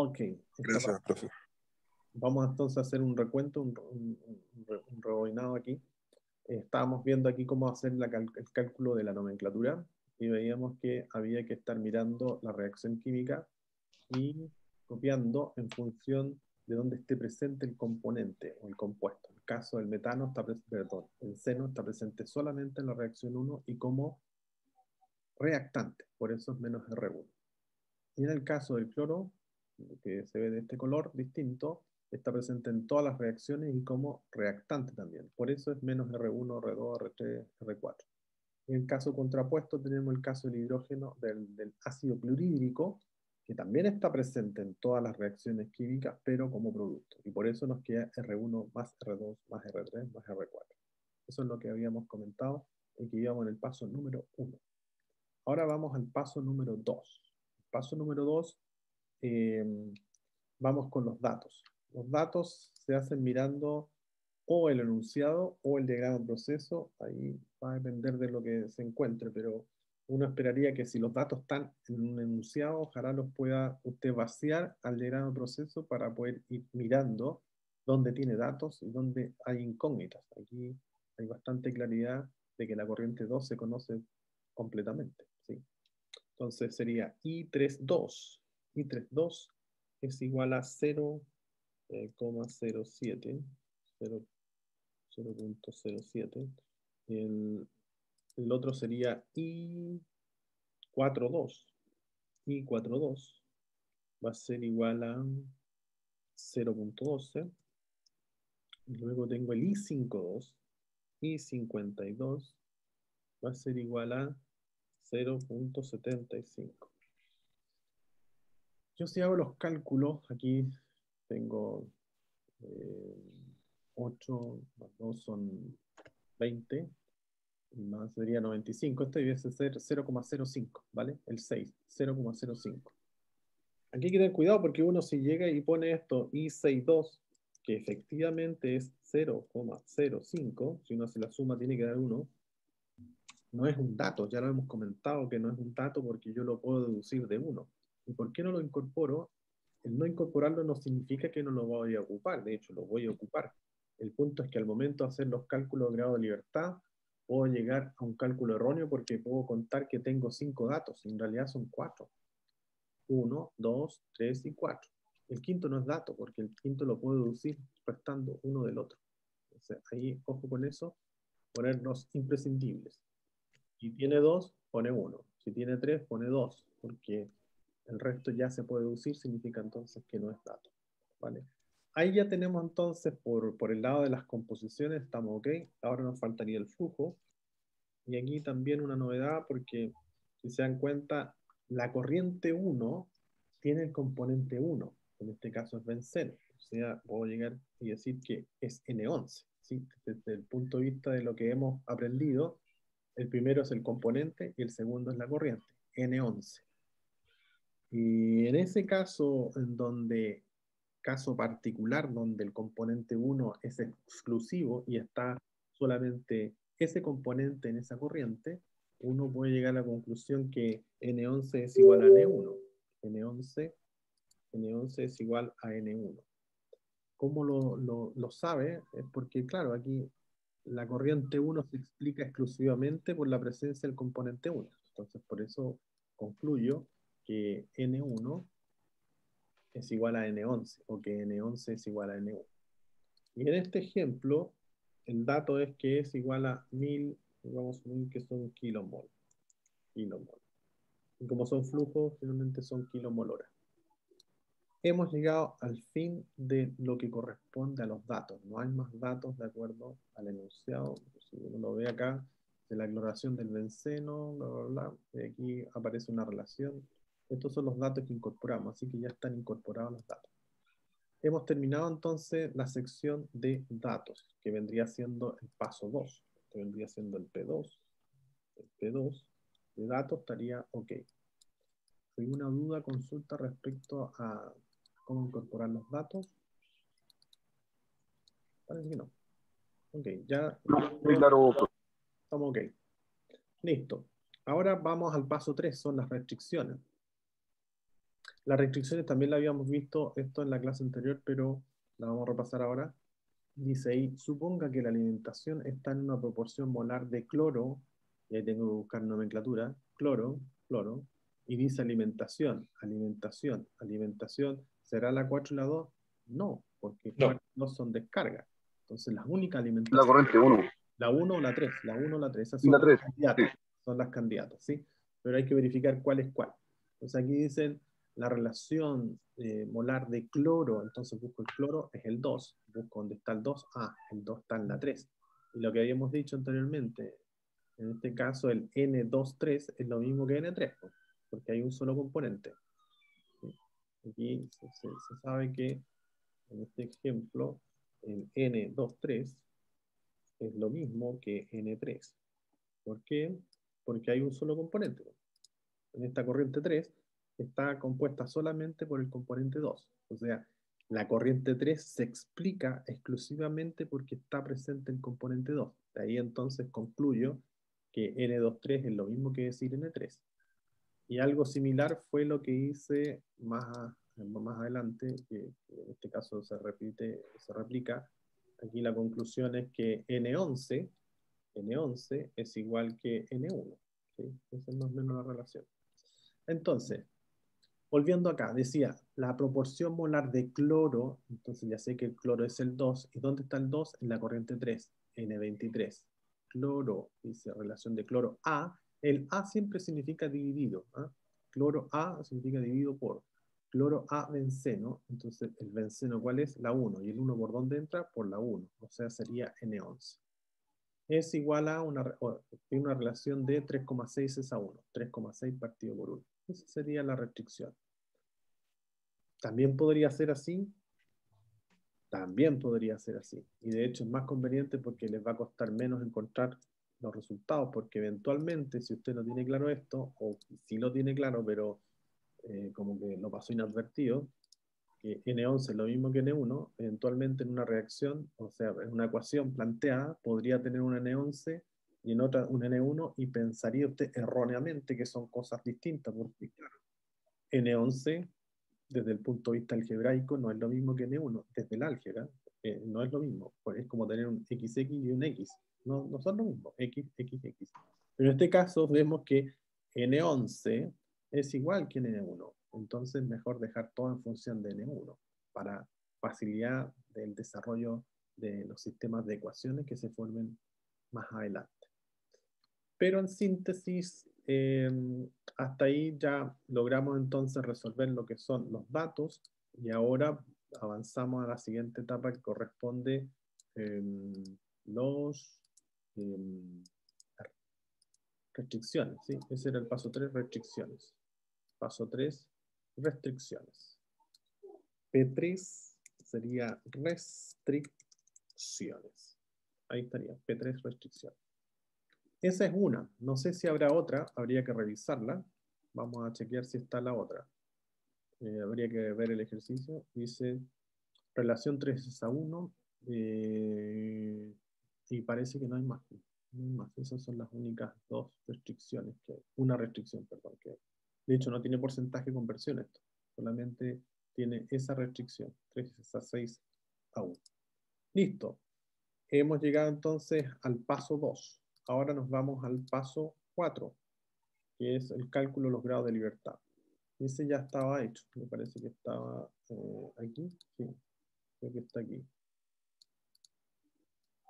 Ok. Gracias, profe. Vamos entonces a hacer un recuento, un, un, aquí. estábamos viendo aquí cómo hacer el cálculo de la nomenclatura y veíamos que había que estar mirando la reacción química y copiando en función de dónde esté presente el componente o el compuesto. En el caso del metano, está perdón, el seno está presente solamente en la reacción 1 y como reactante, por eso es menos R1. Y en el caso del cloro, que se ve de este color distinto, está presente en todas las reacciones y como reactante también. Por eso es menos R1, R2, R3, R4. En el caso contrapuesto tenemos el caso del hidrógeno, del, del ácido clorhídrico, que también está presente en todas las reacciones químicas, pero como producto. Y por eso nos queda R1 más R2 más R3 más R4. Eso es lo que habíamos comentado y que íbamos en el paso número 1. Ahora vamos al paso número 2. Paso número 2, em, vamos con los datos. Los datos se hacen mirando o el enunciado o el diagrama de proceso. Ahí va a depender de lo que se encuentre, pero uno esperaría que si los datos están en un enunciado, ojalá los pueda usted vaciar al diagrama de proceso para poder ir mirando dónde tiene datos y dónde hay incógnitas. Aquí hay bastante claridad de que la corriente 2 se conoce completamente. ¿sí? Entonces sería I32. I32 es igual a 0,07. 0.07. El el otro sería I42. I42 va a ser igual a 0.12. Luego tengo el I52. I52 va a ser igual a 0.75. Yo si hago los cálculos, aquí tengo 8 eh, más 2 son 20, más sería 95, este debe ser 0,05, ¿vale? El 6, 0,05. Aquí hay que tener cuidado porque uno si llega y pone esto I62, que efectivamente es 0,05, si uno hace la suma tiene que dar 1, no es un dato, ya lo hemos comentado que no es un dato porque yo lo puedo deducir de 1. ¿Y por qué no lo incorporo? El no incorporarlo no significa que no lo voy a ocupar, de hecho lo voy a ocupar. El punto es que al momento de hacer los cálculos de grado de libertad, puedo llegar a un cálculo erróneo porque puedo contar que tengo cinco datos, en realidad son cuatro. Uno, dos, tres y cuatro. El quinto no es dato, porque el quinto lo puedo deducir restando uno del otro. Entonces, ahí, ojo con eso, poner los imprescindibles. Si tiene dos, pone uno. Si tiene tres, pone dos, porque el resto ya se puede deducir, significa entonces que no es dato. ¿Vale? Ahí ya tenemos entonces por, por el lado de las composiciones, estamos ok. Ahora nos faltaría el flujo. Y aquí también una novedad porque si se dan cuenta, la corriente 1 tiene el componente 1. En este caso es benceno. O sea, puedo llegar y decir que es N11. ¿sí? Desde el punto de vista de lo que hemos aprendido, el primero es el componente y el segundo es la corriente, N11. Y en ese caso, en donde caso particular donde el componente 1 es exclusivo y está solamente ese componente en esa corriente, uno puede llegar a la conclusión que N11 es igual a N1. N11, N11 es igual a N1. ¿Cómo lo, lo, lo sabe? Es porque, claro, aquí la corriente 1 se explica exclusivamente por la presencia del componente 1. Entonces, por eso concluyo que N1 es igual a N11 o que N11 es igual a N1. Y en este ejemplo, el dato es que es igual a 1000, vamos a que son kilomol. kilomol. Y como son flujos, finalmente son kilomol hora. Hemos llegado al fin de lo que corresponde a los datos. No hay más datos de acuerdo al enunciado. Si uno lo ve acá, de la cloración del benceno, bla, bla, bla. aquí aparece una relación estos son los datos que incorporamos, así que ya están incorporados los datos. Hemos terminado entonces la sección de datos, que vendría siendo el paso 2. Este vendría siendo el P2. El P2 de datos estaría ok. ¿Hay una duda, consulta respecto a cómo incorporar los datos? Parece que no. Ok, ya. claro. Estamos ok. Listo. Ahora vamos al paso 3, son las restricciones. Las restricciones también la habíamos visto esto en la clase anterior, pero la vamos a repasar ahora. Dice ahí, suponga que la alimentación está en una proporción molar de cloro, y ahí tengo que buscar nomenclatura, cloro, cloro, y dice alimentación, alimentación, alimentación, ¿será la 4 y la 2? No, porque No. 4 y 2 son descargas. Entonces las únicas La alimentaciones, corriente 1. la 1 o la 3, la 1 o la 3, esas Y la son las tres, candidatas, son las candidatas, ¿sí? Pero hay que verificar cuál es cuál. Entonces aquí dicen la relación eh, molar de cloro, entonces busco el cloro, es el 2, busco dónde está el 2, ah, el 2 está en la 3. Y lo que habíamos dicho anteriormente, en este caso el N23 es lo mismo que N3, pues, porque hay un solo componente. Aquí se sabe que en este ejemplo el N23 es lo mismo que N3. ¿Por qué? Porque hay un solo componente. En esta corriente 3 está compuesta solamente por el componente 2. O sea, la corriente 3 se explica exclusivamente porque está presente el componente 2. De ahí entonces concluyo que N23 es lo mismo que decir N3. Y algo similar fue lo que hice más, más adelante, que que en este caso se repite, se replica. Aquí la conclusión es que N11, N11 es igual que N1. ¿sí? Esa es más o menos la relación. Entonces, volviendo acá, decía, la proporción molar de cloro, entonces ya sé que el cloro es el 2, ¿y dónde está el 2? En la corriente 3, N23. Cloro, dice relación de cloro A, el A siempre significa dividido, ¿ah? Cloro A significa dividido por cloro A benceno, entonces el benceno ¿cuál es? La 1, y el 1 por dónde entra? Por la 1, o sea sería N11 es igual a una, una relación de 3,6 es a 1, 3,6 partido por 1. Esa sería la restricción. También podría ser así, también podría ser así. Y de hecho es más conveniente porque les va a costar menos encontrar los resultados, porque eventualmente si usted no tiene claro esto, o si lo tiene claro, pero eh, como que lo pasó inadvertido, que N11 es lo mismo que N1, eventualmente en una reacción, o sea, en una ecuación planteada, podría tener un N11 y en otra un N1 y pensaría usted erróneamente que son cosas distintas, porque claro, N11 desde el punto de vista algebraico no es lo mismo que N1, desde el álgebra eh, no es lo mismo, pues es como tener un XX y un X, no, no son lo mismo, X, X, X. Pero en este caso vemos que N11 es igual que N1, entonces mejor dejar todo en función de N1 para facilidad del desarrollo de los sistemas de ecuaciones que se formen más adelante. Pero en síntesis, eh, hasta ahí ya logramos entonces resolver lo que son los datos y ahora avanzamos a la siguiente etapa que corresponde eh, los eh, restricciones. ¿sí? Ese era el paso 3, restricciones. Paso 3, restricciones. P3 sería restricciones. Ahí estaría, P3 restricciones. Esa es una. No sé si habrá otra, habría que revisarla. Vamos a chequear si está la otra. Eh, habría que ver el ejercicio. Dice relación 3 a 1. eh, y parece que no hay más. No hay más. Esas son las únicas dos restricciones que. Una restricción, perdón, que. De hecho, no tiene porcentaje de conversión esto. Solamente tiene esa restricción. 3 a 6 a 1. Listo. Hemos llegado entonces al paso 2. Ahora nos vamos al paso 4, que es el cálculo de los grados de libertad. Ese ya estaba hecho. Me parece que estaba eh, aquí. Sí, creo que está aquí.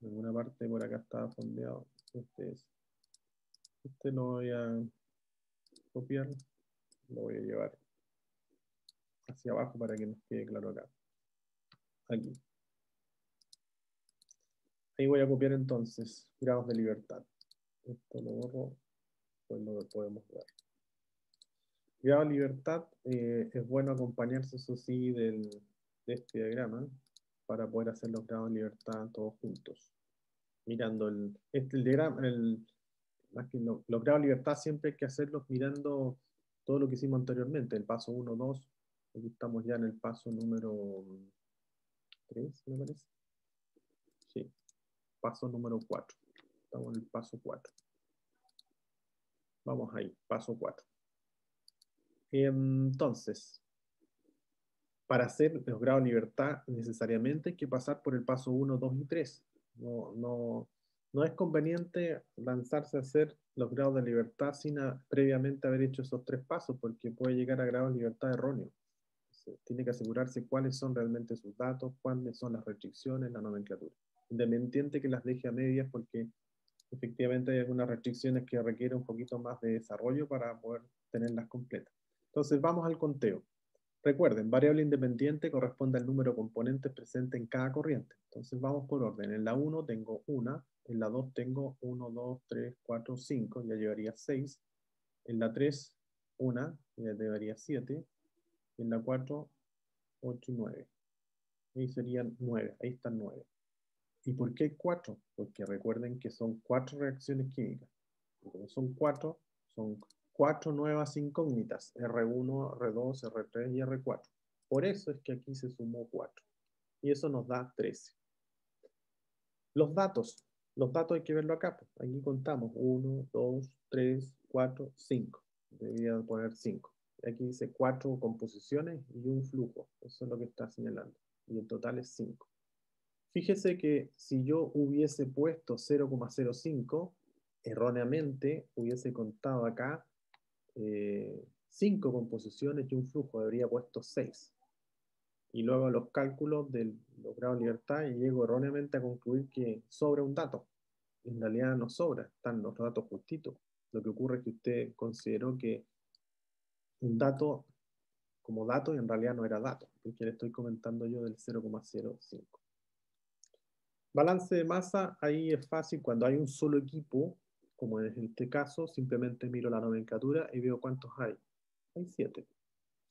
En alguna parte por acá estaba fondeado. Este es. Este lo voy a copiar. Lo voy a llevar hacia abajo para que nos quede claro acá. Aquí. Ahí voy a copiar entonces grados de libertad. Esto lo borro, pues lo podemos ver. Grado de libertad eh, es bueno acompañarse, eso sí, del, de este diagrama para poder hacer los grados de libertad todos juntos. Mirando el, este, el diagrama, el, más que lo- los grados de libertad siempre hay que hacerlos mirando todo lo que hicimos anteriormente, el paso 1, 2, aquí estamos ya en el paso número 3, me parece. Sí, paso número 4. Estamos en el paso 4. Vamos ahí, paso 4. Entonces, para hacer los grados de libertad necesariamente hay que pasar por el paso 1, 2 y 3. No, no, no es conveniente lanzarse a hacer los grados de libertad sin previamente haber hecho esos tres pasos, porque puede llegar a grados de libertad erróneos. Tiene que asegurarse cuáles son realmente sus datos, cuáles son las restricciones, la nomenclatura. Independiente que las deje a medias, porque efectivamente hay algunas restricciones que requieren un poquito más de desarrollo para poder tenerlas completas. Entonces, vamos al conteo. Recuerden, variable independiente corresponde al número de componentes presentes en cada corriente. Entonces, vamos por orden. En la 1 tengo una, en la 2 tengo 1, 2, 3, 4, 5, ya llevaría 6. En la 3, 1, ya llevaría 7. En la 4, 8 y 9. Ahí serían 9, ahí están 9. ¿Y por qué 4? Porque recuerden que son 4 reacciones químicas. como son 4, son 4 nuevas incógnitas, R1, R2, R3 y R4. Por eso es que aquí se sumó 4. Y eso nos da 13. Los datos. Los datos hay que verlo acá. Pues. Aquí contamos 1, 2, 3, 4, 5. Debería poner 5. Aquí dice 4 composiciones y un flujo. Eso es lo que está señalando. Y el total es 5. Fíjese que si yo hubiese puesto 0,05, erróneamente hubiese contado acá 5 eh, composiciones y un flujo. Debería puesto 6 y luego los cálculos del los grados de libertad y llego erróneamente a concluir que sobra un dato. En realidad no sobra, están los datos justitos. Lo que ocurre es que usted consideró que un dato como dato y en realidad no era dato, porque le estoy comentando yo del 0,05. Balance de masa, ahí es fácil, cuando hay un solo equipo, como en este caso, simplemente miro la nomenclatura y veo cuántos hay. Hay 7.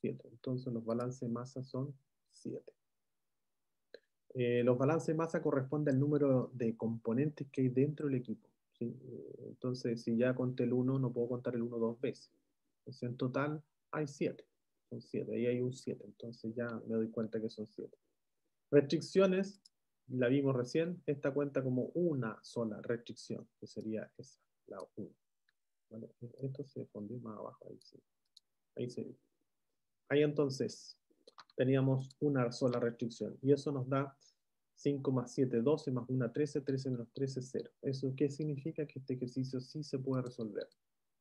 7. Entonces los balances de masa son 7. Eh, los balances de masa corresponden al número de componentes que hay dentro del equipo. Eh, entonces, si ya conté el 1, no puedo contar el 1 dos veces. Entonces, en total hay 7. Son 7. Ahí hay un 7. Entonces, ya me doy cuenta que son 7. Restricciones, la vimos recién. Esta cuenta como una sola restricción, que sería esa, la 1. Esto se fundió más abajo. Ahí sí. Ahí se Ahí entonces, teníamos una sola restricción. Y eso nos da 5 más 7, 12 más 1, 13, 13 menos 13, 0. ¿Eso qué significa? Que este ejercicio sí se puede resolver.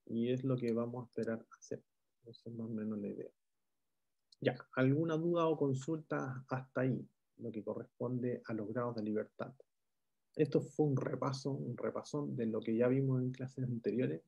Y es lo que vamos a esperar hacer. Esa es más o menos la idea. Ya, ¿alguna duda o consulta hasta ahí? Lo que corresponde a los grados de libertad. Esto fue un repaso, un repasón de lo que ya vimos en clases anteriores